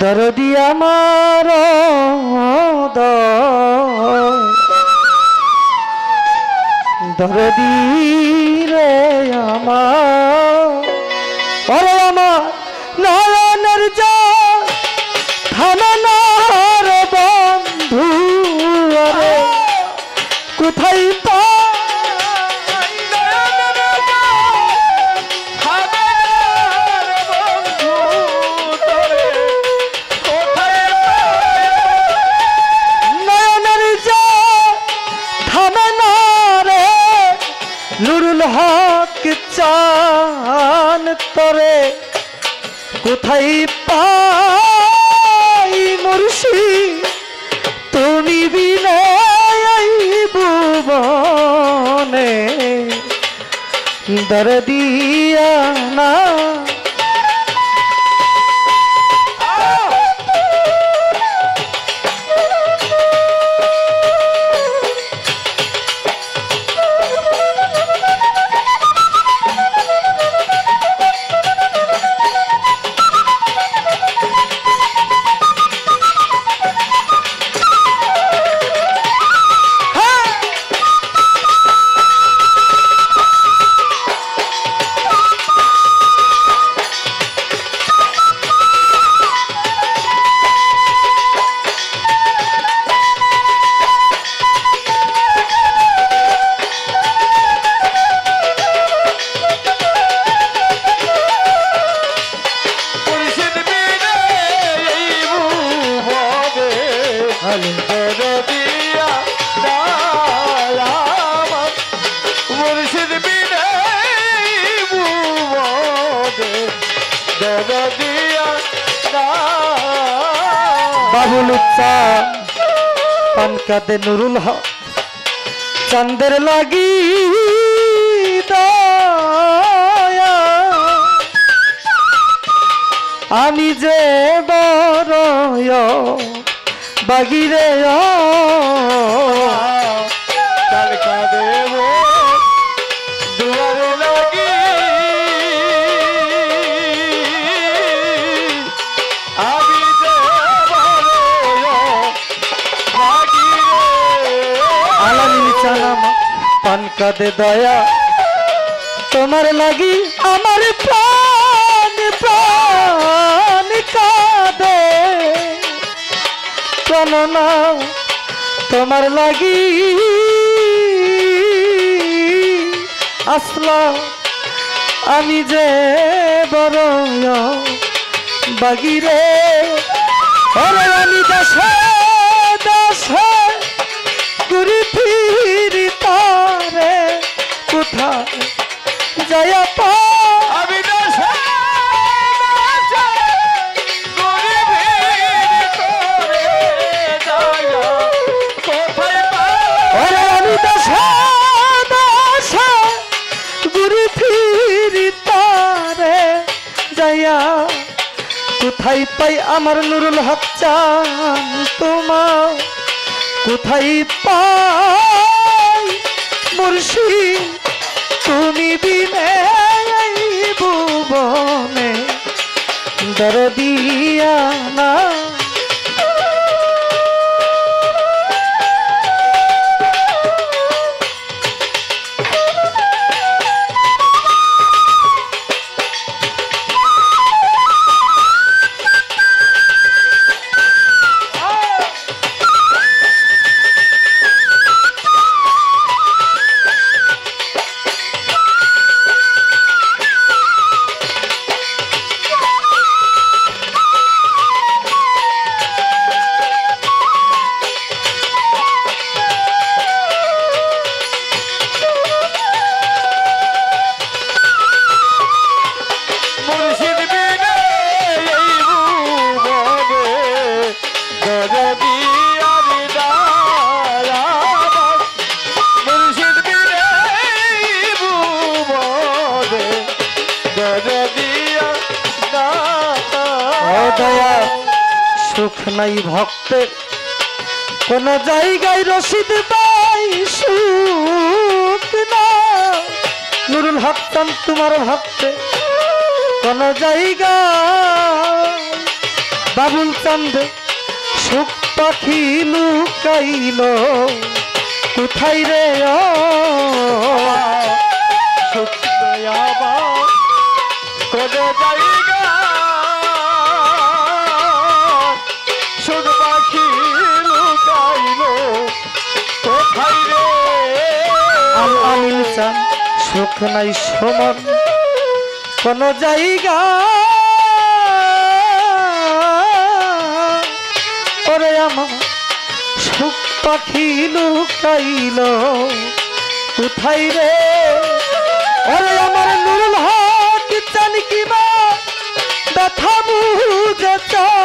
দরদি আমার দরদি রে আমার দরদিয়া না বাবুল উচ্চা পানকাতে নুরুল হক। চান্দের লাগি আমি যে বড় বাগিরে পানকাতে দয়া। তোমার লাগি আমার প্রাণ প্রাণ কাঁদে। না তোমার লাগি। আসলা, আমি যে বড় বাগিরে। আমি দেশে দেশে, ঘুরি ফিরি কোথায় জয়া। পা আমি কোথায় পাই আমার নুরুল হক চান তোমার কোথায় পাই মুর্শি তুমি বিনে এই ভুবনে দরদিয়া না নাই ভক্তের কোন জায়গায় রশিদ পাই সুখ না নুরুল হক তোমার ভক্তে। কোন জায়গা বাবুল চান্দ সুখ পাখি লুকাইল। কোথায় রে কোন জায়গা চান সুখ নাই সমন কোন জায়গা। ওরে আমার সুখ পাখি লুকাইল। কোথায় রে? ওরে আমার নুরুল হক চান কিবা ব্যথা বুঝে চরণেতে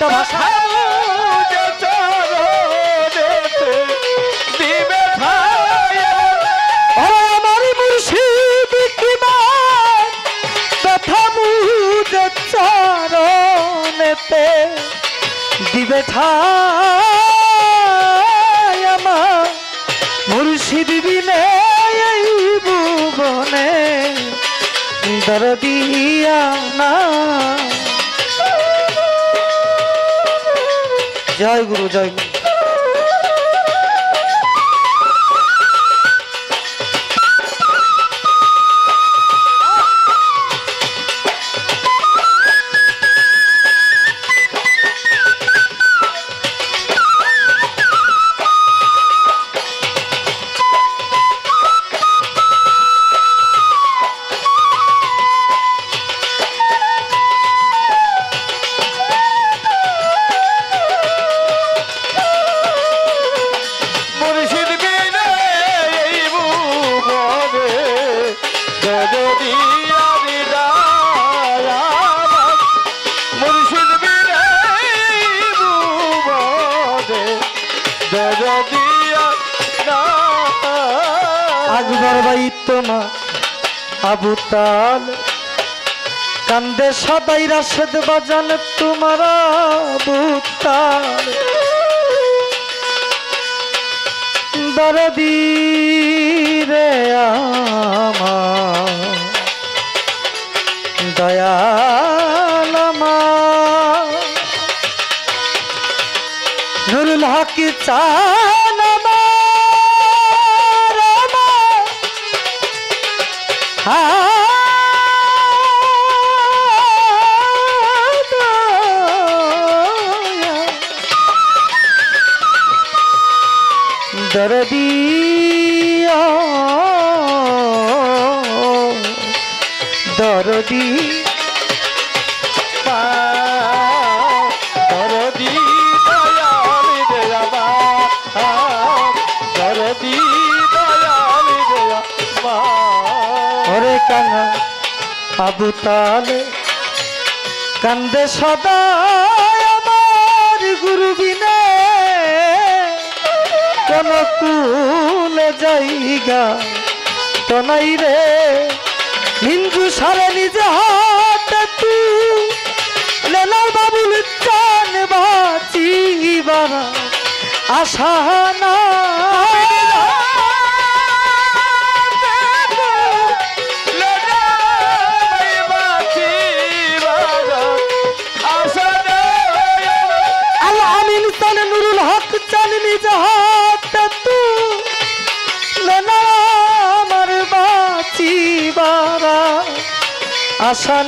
সাউন্ডটা ভাষা। চরণেতে দিবে ঠাই আমার মুর্শিদ বিনে এই ভুবনে দরদিয়া না। জয় গুরু জয় গুরু তোমা আবু তাল কান্দে সদাই রাশেদ বাজান, তোমার আবু তাল। দরদি রে আমার দয়াল নুরুল হক চান দরদিয়া দরদি আবু তালে কান্দে সদা আমার গুরু বিনে কোন কুল জায়গা তো নাই রে। হিন্দু সারে নিজে হাত তু। লেলাল বাবুল চান বাঁচিবারা আশা না আশা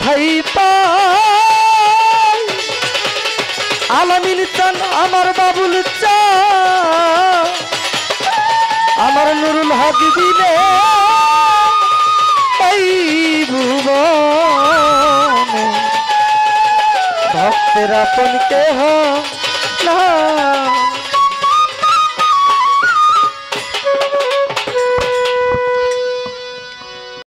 কোথায় পাই? আলামিন চান আমার বাবুল চা। আমার নুরুল হক দিলে ভক্তের আপন কেহ না।